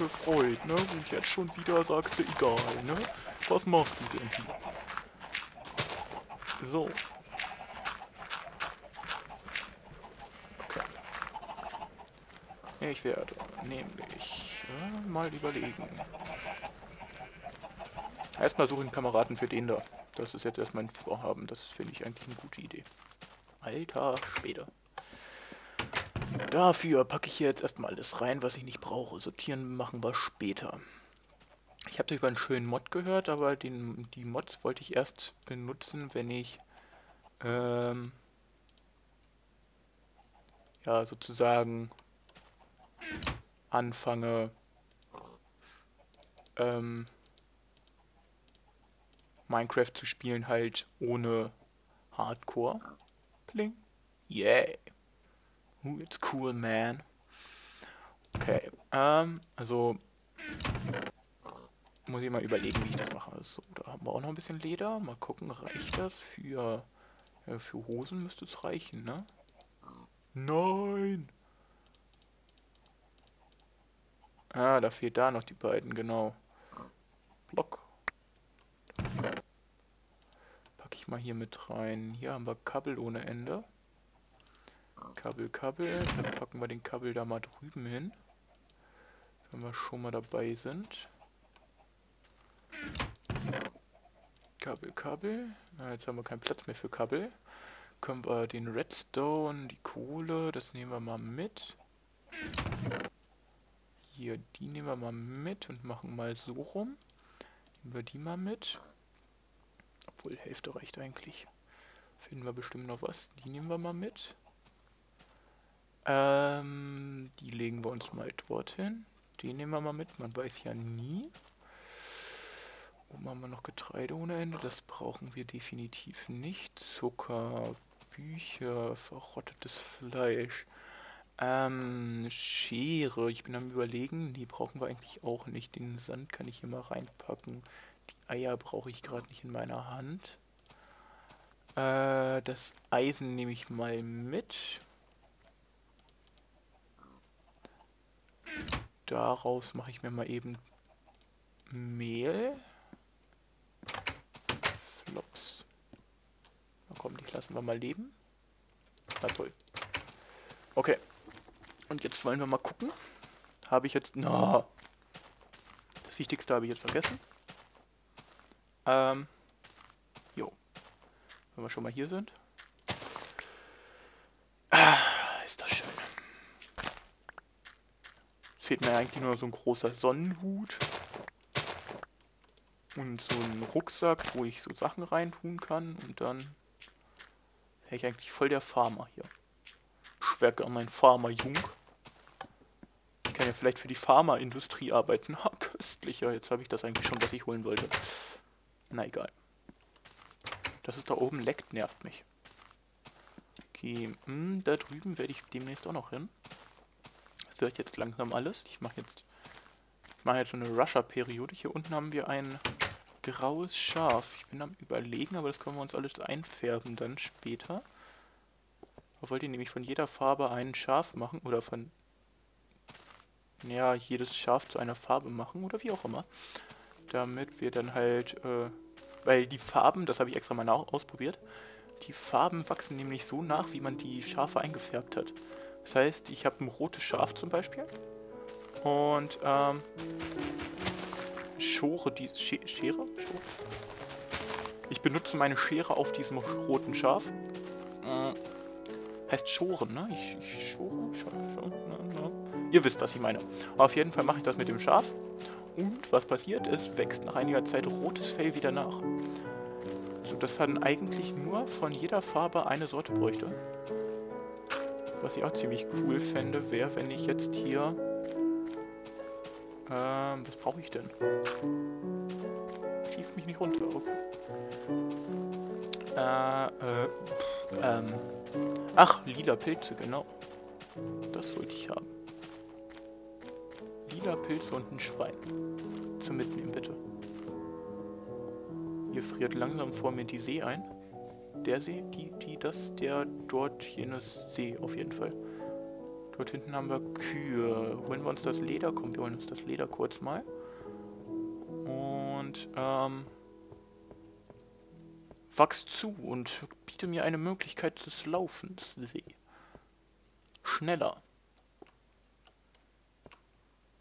gefreut, ne? Und jetzt schon wieder sagst du egal, ne? Was machst du denn hier? So. Okay. Ich werde nämlich äh, mal überlegen. Erstmal suche ich einen Kameraden für den da. Das ist jetzt erst mein Vorhaben. Das finde ich eigentlich eine gute Idee. Alter, später. Dafür packe ich hier jetzt erstmal alles rein, was ich nicht brauche. Sortieren machen wir später. Ich habe über einen schönen Mod gehört, aber den, die Mods wollte ich erst benutzen, wenn ich ähm, ja sozusagen anfange ähm, Minecraft zu spielen halt ohne Hardcore. Pling. Yeah. It's cool, man. Okay, ähm, also muss ich mal überlegen, wie ich das mache. So, da haben wir auch noch ein bisschen Leder. Mal gucken, reicht das für, äh, für Hosen müsste es reichen, ne? Nein! Ah, da fehlt da noch die beiden, genau. Block. Packe ich mal hier mit rein. Hier haben wir Kabel ohne Ende. Kabel, Kabel. Dann packen wir den Kabel da mal drüben hin. Wenn wir schon mal dabei sind. Kabel, Kabel. Na, jetzt haben wir keinen Platz mehr für Kabel. Können wir den Redstone, die Kohle, das nehmen wir mal mit. Hier, die nehmen wir mal mit und machen mal so rum. Nehmen wir die mal mit. Obwohl, Hälfte reicht eigentlich. Finden wir bestimmt noch was. Die nehmen wir mal mit. Ähm, die legen wir uns mal dorthin. Die nehmen wir mal mit. Man weiß ja nie. Oben haben wir noch Getreide ohne Ende. Das brauchen wir definitiv nicht. Zucker, Bücher, verrottetes Fleisch. Ähm, Schere. Ich bin am überlegen. Die brauchen wir eigentlich auch nicht. Den Sand kann ich hier mal reinpacken. Die Eier brauche ich gerade nicht in meiner Hand. Äh, das Eisen nehme ich mal mit. Daraus mache ich mir mal eben Mehl. Flops. Na komm, die lassen wir mal leben. Na toll. Okay. Und jetzt wollen wir mal gucken. Habe ich jetzt... Na. Das Wichtigste habe ich jetzt vergessen. Ähm. Jo. Wenn wir schon mal hier sind. Ah, ist das schön. Fehlt mir eigentlich nur so ein großer Sonnenhut. Und so ein Rucksack, wo ich so Sachen reintun kann. Und dann wäre ich eigentlich voll der Farmer hier. Ich wäre gerne ein Farmer-Jung. Ich kann ja vielleicht für die Pharmaindustrie arbeiten. Ha, köstlicher. Jetzt habe ich das eigentlich schon, was ich holen wollte. Na egal. Das ist da oben leckt, nervt mich. Okay, hm, da drüben werde ich demnächst auch noch hin. Wird jetzt langsam alles. Ich mache jetzt, ich mache jetzt so eine Rusher-Periode. Hier unten haben wir ein graues Schaf. Ich bin am überlegen, aber das können wir uns alles einfärben dann später. Da wollt ihr nämlich von jeder Farbe ein Schaf machen oder von ja, jedes Schaf zu einer Farbe machen oder wie auch immer. Damit wir dann halt, äh, weil die Farben, das habe ich extra mal ausprobiert, die Farben wachsen nämlich so nach, wie man die Schafe eingefärbt hat. Das heißt, ich habe ein rotes Schaf zum Beispiel und ähm, Schore, die Sch Schere? Schere? Ich benutze meine Schere auf diesem roten Schaf. Äh, heißt Schoren, ne? Ich, ich schore, schore, schore ne, ne. Ihr wisst, was ich meine. Auf jeden Fall mache ich das mit dem Schaf. Und was passiert ist, wächst nach einiger Zeit rotes Fell wieder nach. So dass man eigentlich nur von jeder Farbe eine Sorte bräuchte. Was ich auch ziemlich cool fände, wäre, wenn ich jetzt hier ähm, was brauche ich denn? Schief mich nicht runter. Okay. Äh, äh, ähm. Ach, lila Pilze, genau. Das sollte ich haben. Lila Pilze und ein Schwein. Zum Mitnehmen, bitte. Hier friert langsam vor mir die See ein. Der See, die, die, das, der, dort, jenes See auf jeden Fall. Dort hinten haben wir Kühe. Holen wir uns das Leder? Komm, wir holen uns das Leder kurz mal. Und, ähm... Wachs zu und biete mir eine Möglichkeit des Laufens. Schneller.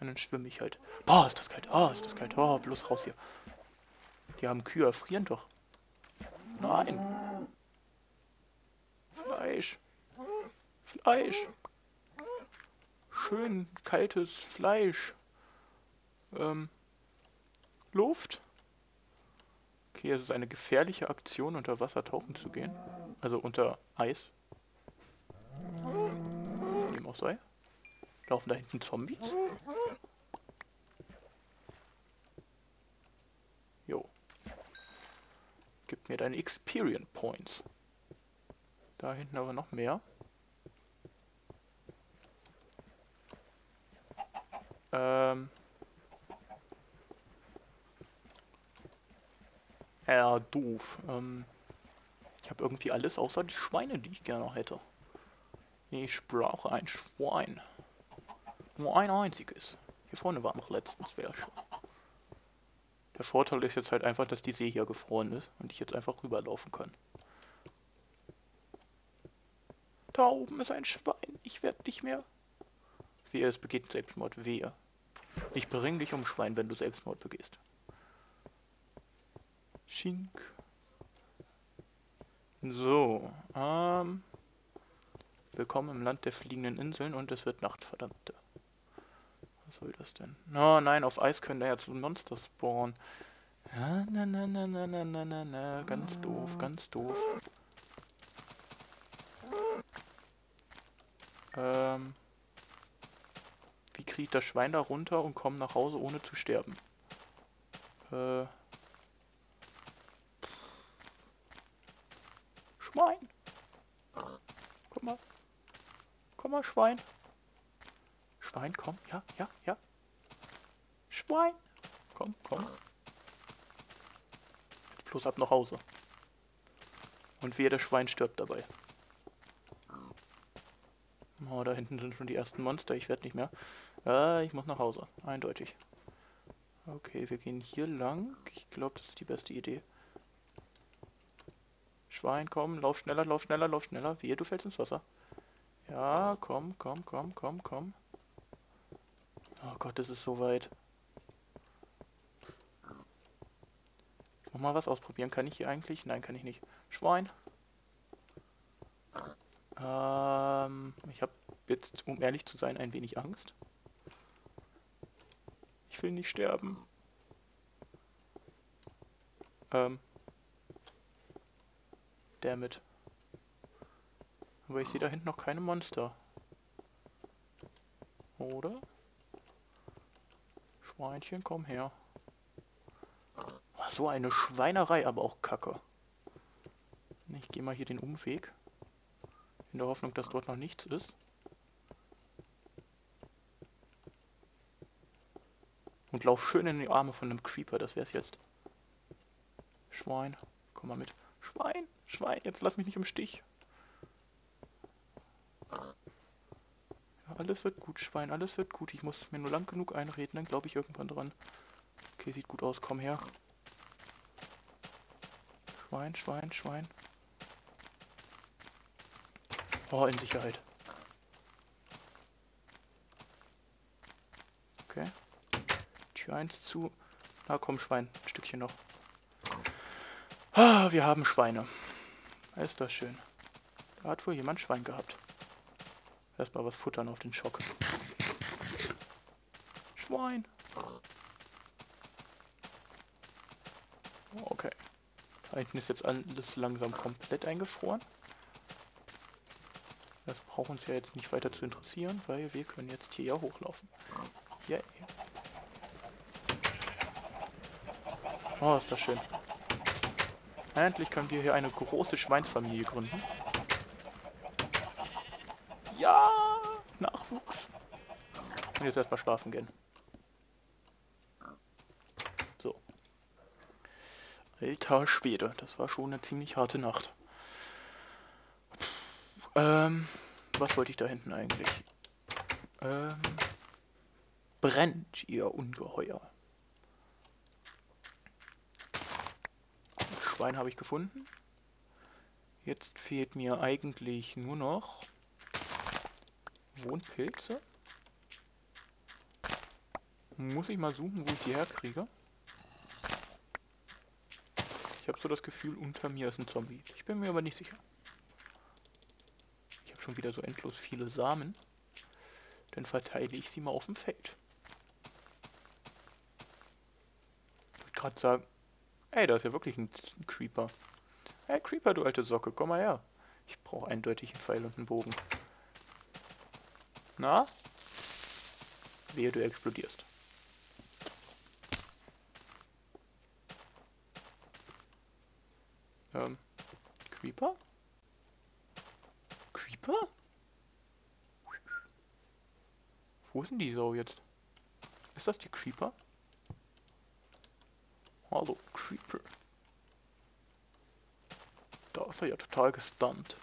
dann schwimme ich halt. Boah, ist das kalt. Ah, oh, ist das kalt. Oh, bloß raus hier. Die haben Kühe, erfrieren doch. Nein. Fleisch. Fleisch. Schön kaltes Fleisch. Ähm. Luft. Okay, es ist eine gefährliche Aktion, unter Wasser tauchen zu gehen. Also unter Eis. Wie dem auch sei. Laufen da hinten Zombies? Jo. Gib mir deine Experience Points. Da hinten aber noch mehr. Ähm. Ja, doof. Ähm, ich habe irgendwie alles außer die Schweine, die ich gerne hätte. Ich brauche ein Schwein. Nur ein einziges. Hier vorne war noch letztens wer schon. Der Vorteil ist jetzt halt einfach, dass die See hier gefroren ist und ich jetzt einfach rüberlaufen kann. Da oben ist ein Schwein. Ich werde nicht mehr... Wehe, es begeht Selbstmord. Wehe. Ich bring dich um Schwein, wenn du Selbstmord begehst. Schink. So, ähm... Willkommen im Land der fliegenden Inseln und es wird Nacht, verdammte. Was soll das denn? Oh nein, auf Eis können da jetzt Monster spawnen. Ja, na, na, na, na, na, na, na, na, ganz doof, ganz doof. Ähm... Kriege ich das Schwein da runter und komme nach Hause ohne zu sterben? Äh... Schwein. Komm mal. Komm mal, Schwein. Schwein, komm. Ja, ja, ja. Schwein. Komm, komm. Bloß ab nach Hause. Und wehe, das Schwein stirbt dabei. Oh, da hinten sind schon die ersten Monster. Ich werde nicht mehr. Äh, ich muss nach Hause. Eindeutig. Okay, wir gehen hier lang. Ich glaube, das ist die beste Idee. Schwein, komm, lauf schneller, lauf schneller, lauf schneller. Wehe, du fällst ins Wasser. Ja, komm, komm, komm, komm, komm. Oh Gott, das ist so weit. Noch mal was ausprobieren. Kann ich hier eigentlich? Nein, kann ich nicht. Schwein. Ähm, ich habe jetzt, um ehrlich zu sein, ein wenig Angst. Will nicht sterben. Ähm, Damit. Aber ich sehe da hinten noch keine Monster. Oder? Schweinchen, komm her. So eine Schweinerei, aber auch Kacke. Ich gehe mal hier den Umweg. In der Hoffnung, dass dort noch nichts ist. Und lauf schön in die Arme von einem Creeper, das wär's jetzt. Schwein, komm mal mit. Schwein, Schwein, jetzt lass mich nicht im Stich. Ja, alles wird gut, Schwein, alles wird gut. Ich muss mir nur lang genug einreden, dann glaube ich irgendwann dran. Okay, sieht gut aus, komm her. Schwein, Schwein, Schwein. Oh, in Sicherheit. Okay. Tür 1 zu. Na komm, Schwein. Ein Stückchen noch. Ah, wir haben Schweine. Ist das schön. Da hat wohl jemand Schwein gehabt. Erstmal was futtern auf den Schock. Schwein. Okay. Da hinten ist jetzt alles langsam komplett eingefroren. Das braucht uns ja jetzt nicht weiter zu interessieren, weil wir können jetzt hier ja hochlaufen. Yay. Oh, ist das schön. Endlich können wir hier eine große Schweinsfamilie gründen. Ja, Nachwuchs. Und jetzt erstmal schlafen gehen. So. Alter Schwede, das war schon eine ziemlich harte Nacht. Ähm, was wollte ich da hinten eigentlich? Ähm, brennt, ihr Ungeheuer. Schwein habe ich gefunden. Jetzt fehlt mir eigentlich nur noch Wohnpilze. Muss ich mal suchen, wo ich die herkriege. Ich habe so das Gefühl, unter mir ist ein Zombie. Ich bin mir aber nicht sicher. Ich habe schon wieder so endlos viele Samen. Dann verteile ich sie mal auf dem Feld. Ich wollte gerade sagen, ey, da ist ja wirklich ein Creeper. Hey Creeper, du alte Socke, komm mal her. Ich brauche eindeutig einen Pfeil und einen Bogen. Na? Wehe, du explodierst. Ähm, Creeper? Creeper? Wo ist denn die Sau jetzt? Ist das die Creeper? Hallo, Creeper. Da ist er ja total gestunt.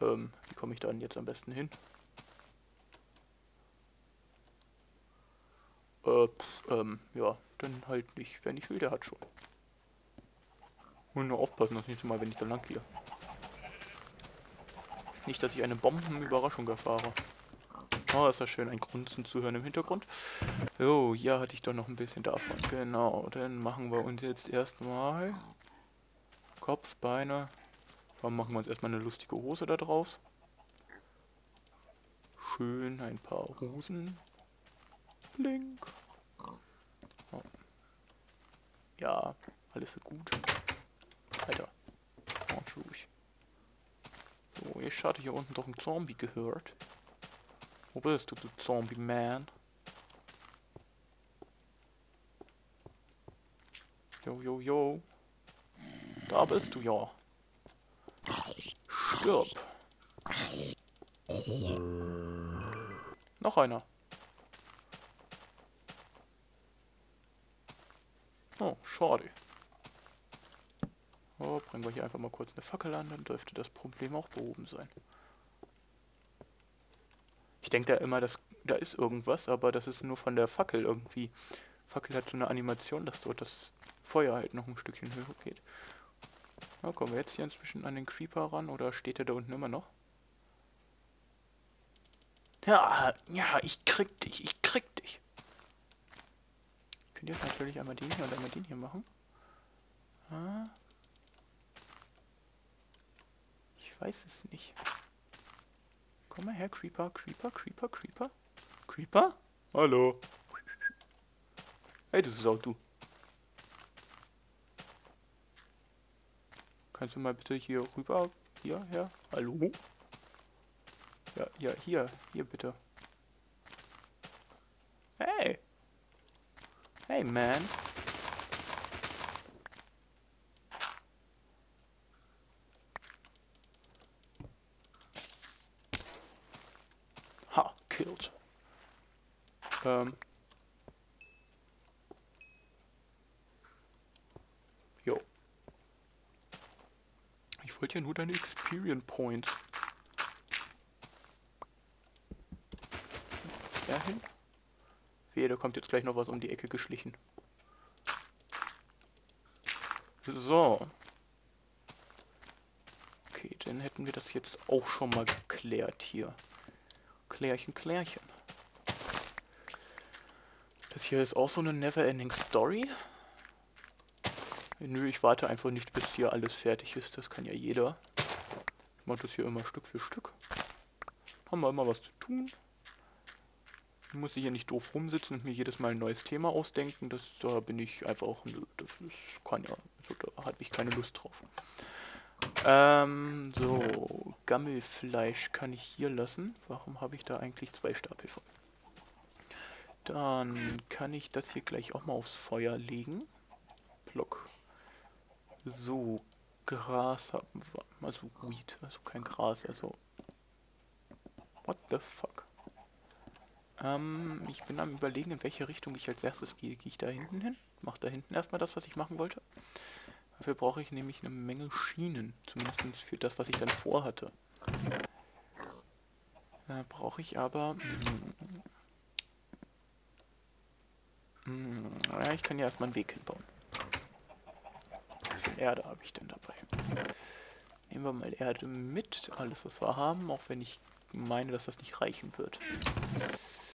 Ähm, wie komme ich da denn jetzt am besten hin? Äh, pff, ähm, ja, dann halt nicht. Wer nicht will, der hat schon. Und nur aufpassen, das nächste Mal, wenn ich da lang gehe. Nicht, dass ich eine Bombenüberraschung erfahre. Oh, ist das schön, ein Grunzen zu hören im Hintergrund. Jo, ja, hatte ich doch noch ein bisschen davon. Genau, dann machen wir uns jetzt erstmal Kopf, Beine. Dann machen wir uns erstmal eine lustige Hose da draus. Schön ein paar Hosen. Blink. Oh. Ja, alles wird gut. Alter. Ganz ruhig. So, ich hatte hier unten doch einen Zombie gehört. Wo bist du, du Zombie-Man? Jo, jo, jo. Da bist du ja. Stirb. Noch einer. Oh, schade. Oh, bringen wir hier einfach mal kurz eine Fackel an, dann dürfte das Problem auch behoben sein. Ich denke da immer, dass da ist irgendwas, aber das ist nur von der Fackel irgendwie. Fackel hat so eine Animation, dass dort das Feuer halt noch ein Stückchen höher geht. Ja, kommen wir jetzt hier inzwischen an den Creeper ran oder steht er da unten immer noch? Ja, ja, ich krieg dich, ich krieg dich. Könnt ihr natürlich einmal den hier und einmal den hier machen. Ah. Ich weiß es nicht. Komm mal her, Creeper, Creeper, Creeper, Creeper. Creeper? Hallo. Hey, das ist auch du. Kannst du mal bitte hier rüber? Hier, her? Hallo? Ja, ja, hier, hier bitte. Hey! Hey, man. Ha, killed. Ähm. wollte ja nur deine Experience Points. Dahin. Wehe, da kommt jetzt gleich noch was um die Ecke geschlichen. So. Okay, dann hätten wir das jetzt auch schon mal geklärt hier. Klärchen, Klärchen. Das hier ist auch so eine Never-Ending Story. Nö, ich warte einfach nicht, bis hier alles fertig ist. Das kann ja jeder. Ich mache das hier immer Stück für Stück. Haben wir immer was zu tun. Ich muss hier nicht doof rumsitzen und mir jedes Mal ein neues Thema ausdenken. Das da bin ich einfach auch. Das ist, kann ja. Also, da habe ich keine Lust drauf. Ähm, so. Gammelfleisch kann ich hier lassen. Warum habe ich da eigentlich zwei Stapel von? Dann kann ich das hier gleich auch mal aufs Feuer legen. Block. So, Gras haben wir. Also Weed, also kein Gras, also. What the fuck? Ähm, ich bin am überlegen, in welche Richtung ich als erstes gehe. Gehe ich da hinten hin? Mach da hinten erstmal das, was ich machen wollte. Dafür brauche ich nämlich eine Menge Schienen. Zumindest für das, was ich dann vorhatte. Da brauche ich aber... Hm, ja, ich kann ja erstmal einen Weg hinbauen. Wie viel Erde habe ich denn dabei? Nehmen wir mal Erde mit, alles was wir haben, auch wenn ich meine, dass das nicht reichen wird.